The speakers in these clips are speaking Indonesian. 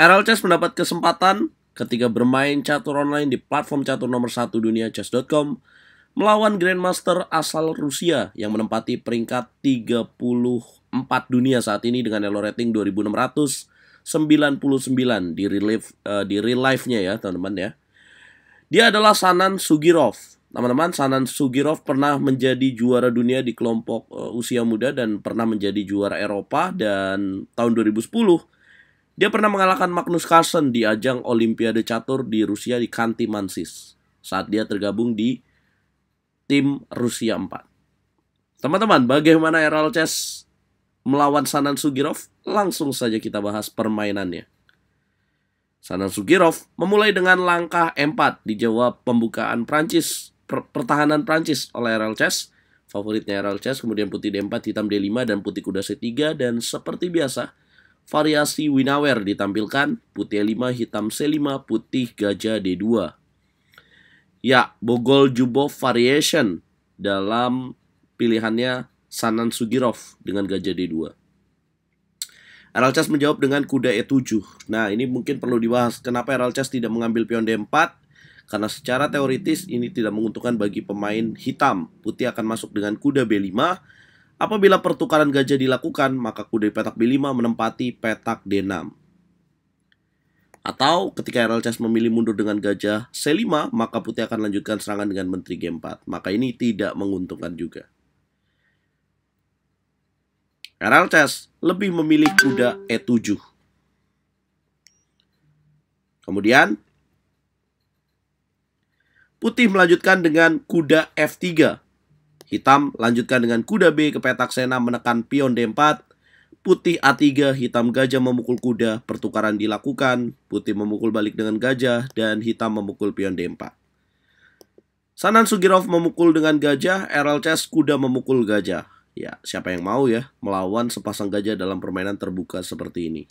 RL Chess mendapat kesempatan ketika bermain catur online di platform catur nomor satu dunia chess.com melawan Grandmaster asal Rusia yang menempati peringkat 34 dunia saat ini dengan elo rating 2699 di relief uh, di real life-nya ya teman-teman ya. Dia adalah Sanan Sugirov. Teman-teman, Sanan Sugirov pernah menjadi juara dunia di kelompok uh, usia muda dan pernah menjadi juara Eropa dan tahun 2010 dia pernah mengalahkan Magnus Carlsen di ajang Olimpiade Catur di Rusia di Kanti Mansis saat dia tergabung di tim Rusia 4. Teman-teman, bagaimana RL Chess melawan Sanan Sugirov? Langsung saja kita bahas permainannya. Sanan Sugirov memulai dengan langkah E4 dijawab pembukaan Prancis, per pertahanan Prancis oleh RL Chess. Favoritnya RL Chess, kemudian putih D4, hitam D5, dan putih kuda C3. Dan seperti biasa, variasi Winawer ditampilkan, putih E5, hitam C5, putih gajah D2. Ya, Bogol Jubov Variation dalam pilihannya Sanan Sugirov dengan gajah D2. Eralchas menjawab dengan kuda E7. Nah, ini mungkin perlu dibahas. Kenapa Eralchas tidak mengambil pion D4? Karena secara teoritis ini tidak menguntungkan bagi pemain hitam. Putih akan masuk dengan kuda B5 Apabila pertukaran gajah dilakukan, maka kuda petak B5 menempati petak D6. Atau ketika RL Chess memilih mundur dengan gajah C5, maka putih akan lanjutkan serangan dengan menteri G4. Maka ini tidak menguntungkan juga. RL Chess lebih memilih kuda E7. Kemudian, putih melanjutkan dengan kuda F3 Hitam lanjutkan dengan kuda B ke petak Sena menekan pion D4. Putih A3, hitam gajah memukul kuda, pertukaran dilakukan. Putih memukul balik dengan gajah, dan hitam memukul pion D4. Sanan Sugirov memukul dengan gajah, Errol Chess kuda memukul gajah. Ya, siapa yang mau ya melawan sepasang gajah dalam permainan terbuka seperti ini.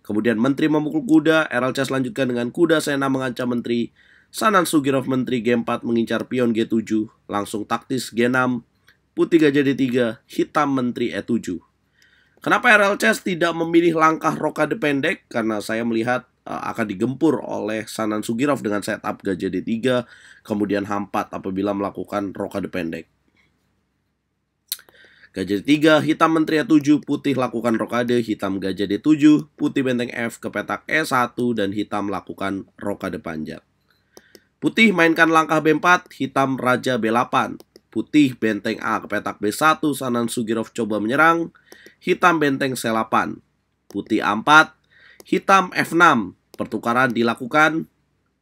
Kemudian Menteri memukul kuda, Errol Chess lanjutkan dengan kuda Sena mengancam Menteri. Sanan Sugirov Menteri G4 mengincar pion G7, langsung taktis G6, putih gajah D3, hitam Menteri E7. Kenapa RL Chess tidak memilih langkah rokade pendek? Karena saya melihat uh, akan digempur oleh Sanan Sugirov dengan setup gajah D3, kemudian H4 apabila melakukan rokade pendek. Gajah D3, hitam menteri E7, putih lakukan rokade, hitam gajah D7, putih benteng F ke petak E1, dan hitam lakukan rokade panjat. Putih mainkan langkah B4, hitam raja B8. Putih benteng A ke petak B1, Sanan Sugirov coba menyerang. Hitam benteng C8. Putih A4, hitam F6. Pertukaran dilakukan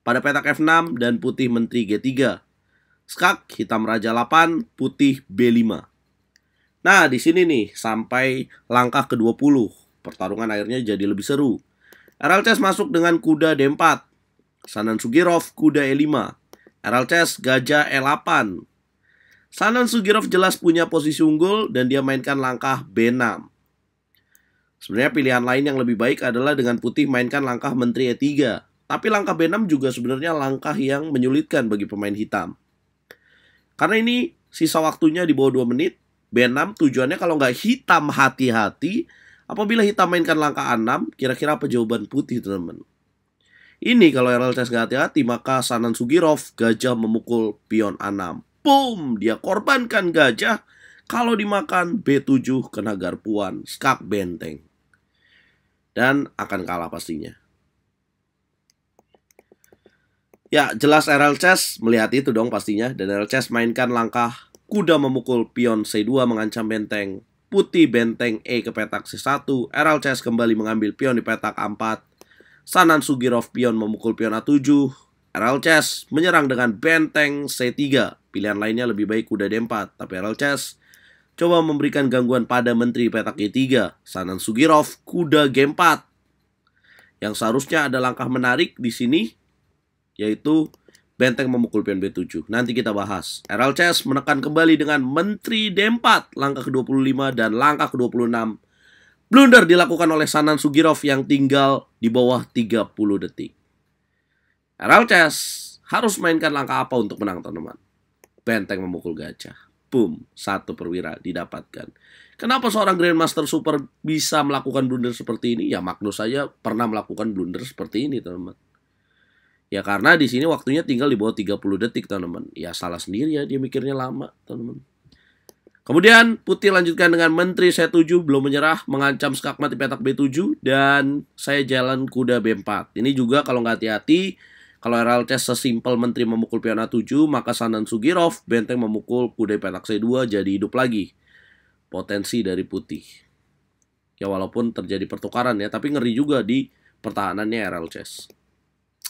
pada petak F6 dan putih menteri G3. Skak, hitam raja 8, putih B5. Nah, di sini nih sampai langkah ke-20. Pertarungan akhirnya jadi lebih seru. RLCS masuk dengan kuda D4. Sanan Sugirov kuda E5, Chess gajah E8. Sanan Sugirov jelas punya posisi unggul dan dia mainkan langkah B6. Sebenarnya pilihan lain yang lebih baik adalah dengan putih mainkan langkah menteri E3. Tapi langkah B6 juga sebenarnya langkah yang menyulitkan bagi pemain hitam. Karena ini sisa waktunya di bawah 2 menit, B6 tujuannya kalau nggak hitam hati-hati, apabila hitam mainkan langkah A6, kira-kira apa jawaban putih teman-teman? Ini kalau RLCS gak hati-hati maka Sanan Sugirov gajah memukul pion A6. Boom! Dia korbankan gajah. Kalau dimakan B7 kena garpuan, skak benteng. Dan akan kalah pastinya. Ya, jelas RL Chess melihat itu dong pastinya. Dan RL Chess mainkan langkah kuda memukul pion C2 mengancam benteng. Putih benteng E ke petak C1. RL Chess kembali mengambil pion di petak A4 Sanan Sugirov pion memukul pion A7. RL Chess menyerang dengan benteng C3. Pilihan lainnya lebih baik kuda D4, tapi RL Chess coba memberikan gangguan pada menteri petak E3. Sanan Sugirov kuda G4. Yang seharusnya ada langkah menarik di sini yaitu benteng memukul pion B7. Nanti kita bahas. RL Chess menekan kembali dengan menteri D4 langkah ke-25 dan langkah ke-26 Blunder dilakukan oleh Sanan Sugirov yang tinggal di bawah 30 detik. RL Chess harus mainkan langkah apa untuk menang teman-teman? Benteng memukul gajah. boom, satu perwira didapatkan. Kenapa seorang Grandmaster Super bisa melakukan blunder seperti ini? Ya Magnus saja pernah melakukan blunder seperti ini, teman-teman. Ya karena di sini waktunya tinggal di bawah 30 detik, teman-teman. Ya salah sendiri ya dia mikirnya lama, teman-teman. Kemudian Putih lanjutkan dengan Menteri saya 7 belum menyerah mengancam skakmat di petak B7 dan saya jalan kuda B4. Ini juga kalau nggak hati-hati kalau RLCS sesimpel Menteri memukul pion A7 maka Sanan Sugirov benteng memukul kuda petak C2 jadi hidup lagi. Potensi dari Putih. Ya walaupun terjadi pertukaran ya tapi ngeri juga di pertahanannya RLCS.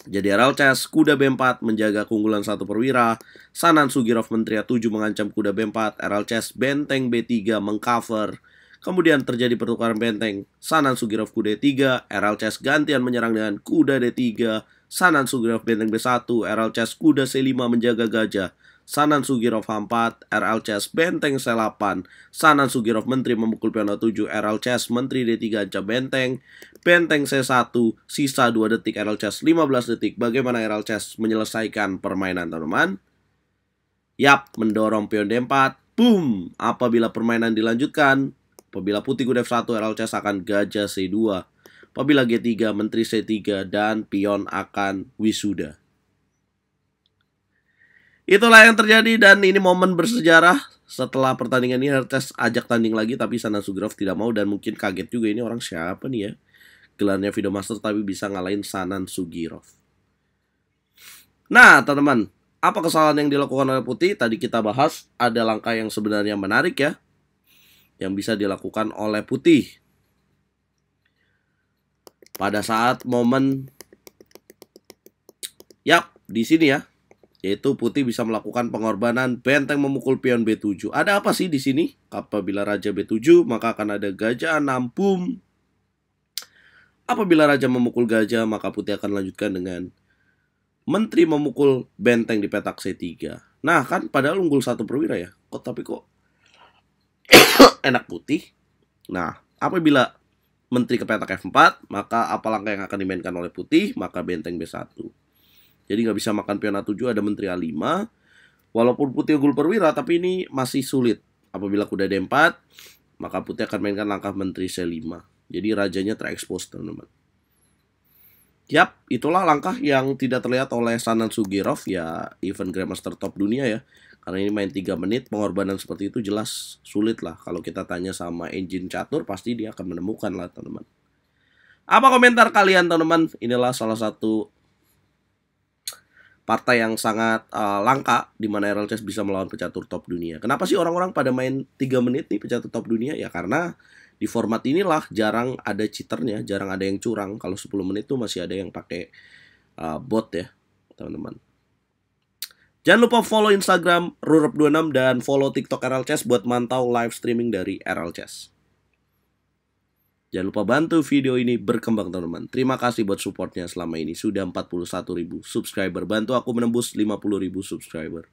Jadi RLCS kuda B4 menjaga keunggulan satu perwira, Sanan Sugirov Menteri 7 mengancam kuda B4, RLCS benteng B3 mengcover, kemudian terjadi pertukaran benteng, Sanan Sugirov kuda D3, RLCS gantian menyerang dengan kuda D3, Sanan Sugirov benteng B1, RLCS kuda C5 menjaga gajah, Sanan Sugirov H4, RLCS Benteng C8, Sanan Sugirov Menteri memukul pion 7, RLCS Menteri D3 ancam Benteng, Benteng C1, sisa 2 detik RLCS 15 detik. Bagaimana RLCS menyelesaikan permainan teman-teman? Yap, mendorong pion D4, boom! Apabila permainan dilanjutkan, apabila putih kuda F1, RLCS akan gajah C2. Apabila G3, Menteri C3, dan pion akan wisuda. Itulah yang terjadi dan ini momen bersejarah setelah pertandingan ini Hertes ajak tanding lagi tapi Sana Sugirov tidak mau dan mungkin kaget juga ini orang siapa nih ya. Gelarnya Video Master tapi bisa ngalahin Sanan Sugirov. Nah, teman-teman, apa kesalahan yang dilakukan oleh Putih? Tadi kita bahas ada langkah yang sebenarnya menarik ya. Yang bisa dilakukan oleh Putih. Pada saat momen Yap, di sini ya yaitu putih bisa melakukan pengorbanan benteng memukul pion B7. Ada apa sih di sini? Apabila raja B7, maka akan ada gajah 6 boom. Apabila raja memukul gajah, maka putih akan lanjutkan dengan menteri memukul benteng di petak C3. Nah, kan padahal unggul satu perwira ya. Kok tapi kok enak putih? Nah, apabila menteri ke petak F4, maka apa langkah yang akan dimainkan oleh putih? Maka benteng B1. Jadi nggak bisa makan pion A7 ada menteri A5. Walaupun putih unggul perwira tapi ini masih sulit. Apabila kuda D4 maka putih akan mainkan langkah menteri C5. Jadi rajanya terekspos teman-teman. Yap, itulah langkah yang tidak terlihat oleh Sanan Sugirov ya event Grandmaster top dunia ya. Karena ini main 3 menit, pengorbanan seperti itu jelas sulit lah. Kalau kita tanya sama engine catur, pasti dia akan menemukan lah teman-teman. Apa komentar kalian teman-teman? Inilah salah satu partai yang sangat uh, langka di mana RLCS bisa melawan pecatur top dunia. Kenapa sih orang-orang pada main 3 menit nih pecatur top dunia? Ya karena di format inilah jarang ada cheaternya, jarang ada yang curang. Kalau 10 menit tuh masih ada yang pakai uh, bot ya, teman-teman. Jangan lupa follow Instagram Rurup26 dan follow TikTok RLCS buat mantau live streaming dari RLCS. Jangan lupa bantu video ini berkembang teman-teman. Terima kasih buat supportnya selama ini. Sudah 41 ribu subscriber. Bantu aku menembus 50 ribu subscriber.